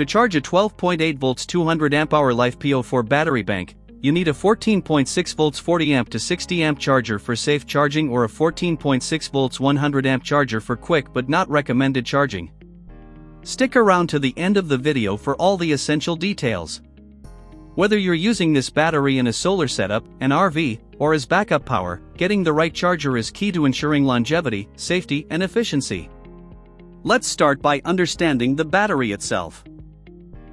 To charge a 12.8 volts 200 amp hour LiFePO4 battery bank, you need a 14.6 volts 40 amp to 60 amp charger for safe charging or a 14.6 volts 100 amp charger for quick but not recommended charging. Stick around to the end of the video for all the essential details. Whether you're using this battery in a solar setup, an RV, or as backup power, getting the right charger is key to ensuring longevity, safety, and efficiency. Let's start by understanding the battery itself.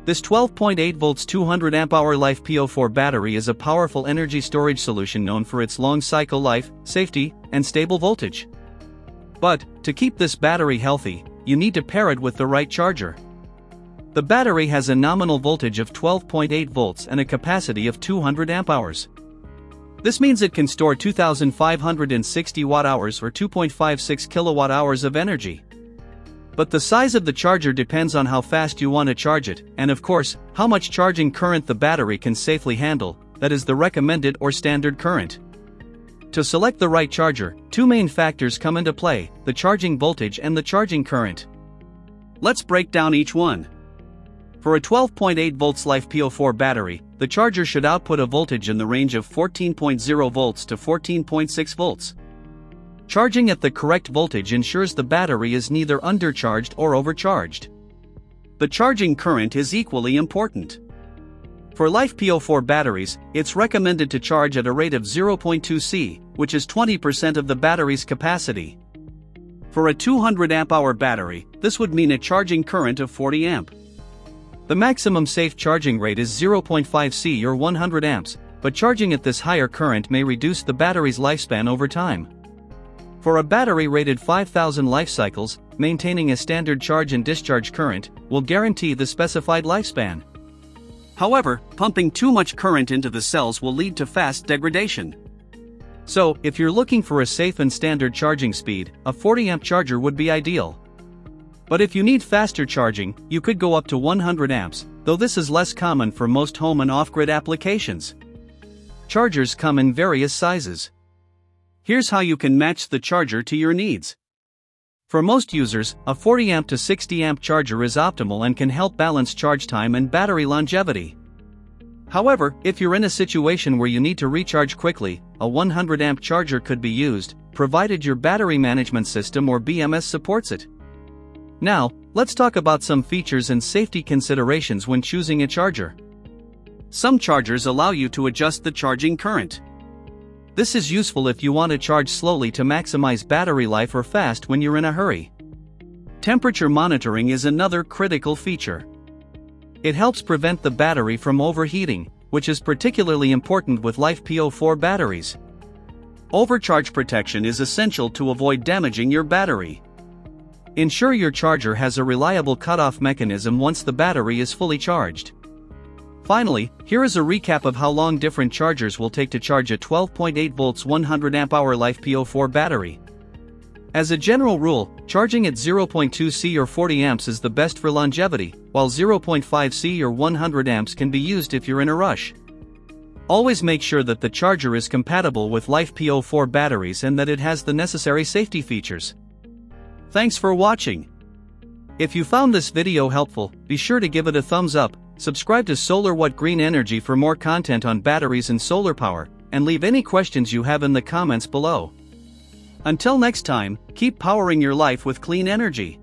This 12.8 volts 200 amp hour LiFePO4 battery is a powerful energy storage solution known for its long cycle life, safety, and stable voltage. But, to keep this battery healthy, you need to pair it with the right charger. The battery has a nominal voltage of 12.8 volts and a capacity of 200 amp hours. This means it can store 2560 watt hours or 2.56 kilowatt hours of energy. But the size of the charger depends on how fast you want to charge it, and of course, how much charging current the battery can safely handle, that is the recommended or standard current. To select the right charger, two main factors come into play, the charging voltage and the charging current. Let's break down each one. For a 12.8 volts LiFePO4 battery, the charger should output a voltage in the range of 14.0 volts to 14.6 volts. Charging at the correct voltage ensures the battery is neither undercharged or overcharged. The charging current is equally important. For LiFePO4 batteries, it's recommended to charge at a rate of 0.2 C, which is 20% of the battery's capacity. For a 200 amp hour battery, this would mean a charging current of 40 amp. The maximum safe charging rate is 0.5 C or 100 amps, but charging at this higher current may reduce the battery's lifespan over time. For a battery rated 5000 life cycles, maintaining a standard charge and discharge current will guarantee the specified lifespan. However, pumping too much current into the cells will lead to fast degradation. So, if you're looking for a safe and standard charging speed, a 40 amp charger would be ideal. But if you need faster charging, you could go up to 100 amps, though this is less common for most home and off grid applications. Chargers come in various sizes. Here's how you can match the charger to your needs. For most users, a 40 amp to 60 amp charger is optimal and can help balance charge time and battery longevity. However, if you're in a situation where you need to recharge quickly, a 100 amp charger could be used, provided your battery management system or BMS supports it. Now, let's talk about some features and safety considerations when choosing a charger. Some chargers allow you to adjust the charging current. This is useful if you want to charge slowly to maximize battery life or fast when you're in a hurry. Temperature monitoring is another critical feature. It helps prevent the battery from overheating, which is particularly important with LiFePO4 batteries. Overcharge protection is essential to avoid damaging your battery. Ensure your charger has a reliable cutoff mechanism once the battery is fully charged. Finally, here is a recap of how long different chargers will take to charge a 12.8 volts 100 amp hour LiFePO4 battery. As a general rule, charging at 0.2 C or 40 amps is the best for longevity, while 0.5 C or 100 amps can be used if you're in a rush. Always make sure that the charger is compatible with LiFePO4 batteries and that it has the necessary safety features. Thanks for watching. If you found this video helpful, be sure to give it a thumbs up, Subscribe to Solar What Green Energy for more content on batteries and solar power, and leave any questions you have in the comments below. Until next time, keep powering your life with clean energy.